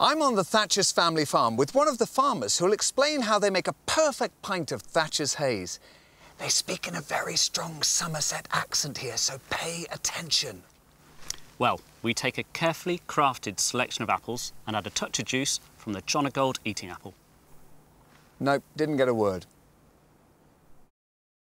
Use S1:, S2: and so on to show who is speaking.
S1: I'm on the Thatcher's family farm with one of the farmers who'll explain how they make a perfect pint of Thatcher's haze. They speak in a very strong Somerset accent here, so pay attention.
S2: Well, we take a carefully crafted selection of apples and add a touch of juice from the Jonagold eating apple.
S1: Nope, didn't get a word.